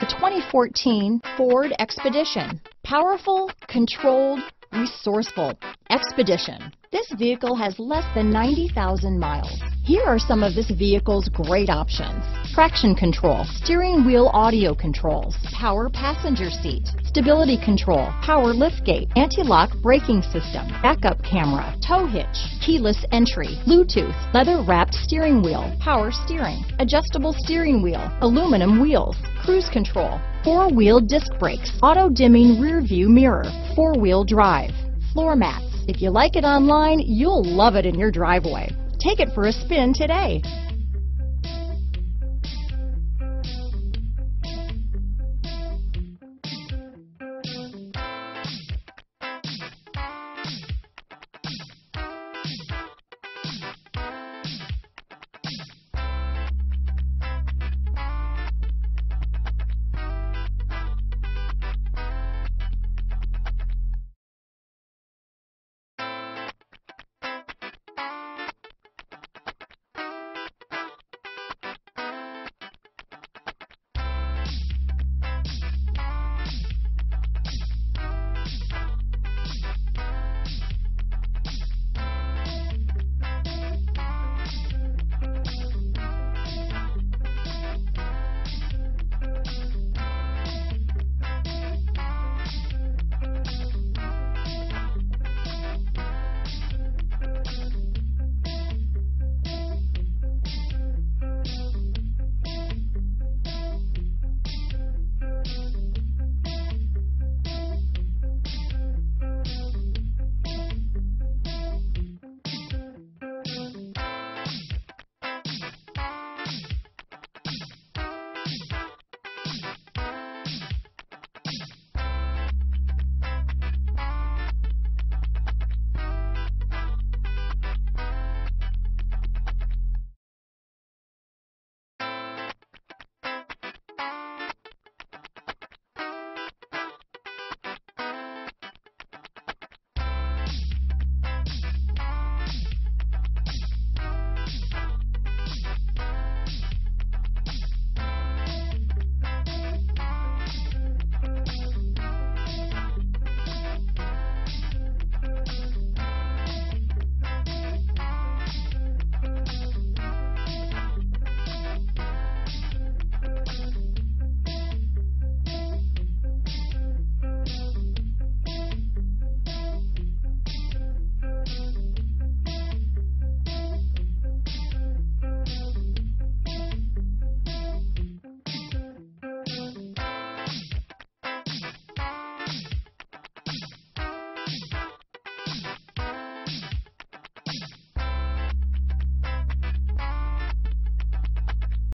The 2014 Ford Expedition. Powerful, controlled, resourceful. Expedition. This vehicle has less than 90,000 miles. Here are some of this vehicle's great options. Traction control, steering wheel audio controls, power passenger seat, stability control, power liftgate, anti-lock braking system, backup camera, tow hitch, keyless entry, Bluetooth, leather wrapped steering wheel, power steering, adjustable steering wheel, aluminum wheels, cruise control, four wheel disc brakes, auto dimming rear view mirror, four wheel drive, floor mats. If you like it online, you'll love it in your driveway. Take it for a spin today.